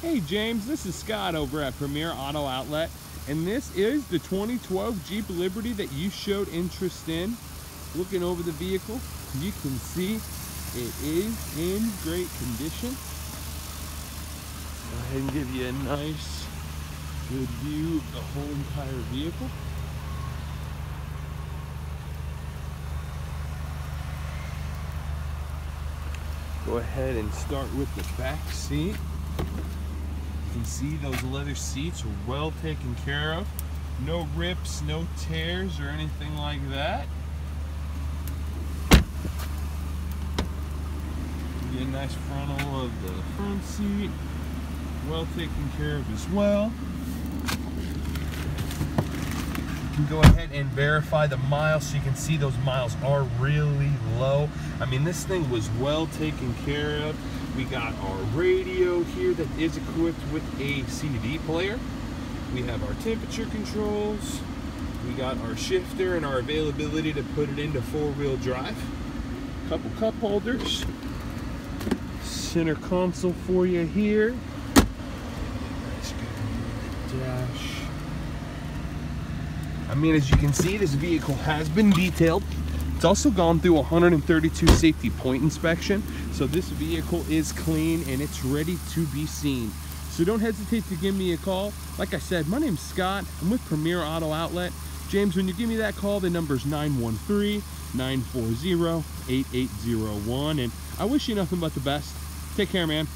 Hey James, this is Scott over at Premier Auto Outlet, and this is the 2012 Jeep Liberty that you showed interest in. Looking over the vehicle, you can see it is in great condition. Go ahead and give you a nice, good view of the whole entire vehicle. Go ahead and start with the back seat. Can see those leather seats are well taken care of. No rips, no tears or anything like that. Get a nice frontal of the front seat. Well taken care of as well. You can go ahead and verify the miles so you can see those miles are really low. I mean, this thing was well taken care of. We got our radio here that is equipped with a CD player. We have our temperature controls. We got our shifter and our availability to put it into four-wheel drive. Couple cup holders. Center console for you here. Dash. I mean, as you can see, this vehicle has been detailed. It's also gone through 132 safety point inspection. So this vehicle is clean and it's ready to be seen. So don't hesitate to give me a call. Like I said, my name's Scott. I'm with Premier Auto Outlet. James, when you give me that call, the number's 913-940-8801. And I wish you nothing but the best. Take care, man.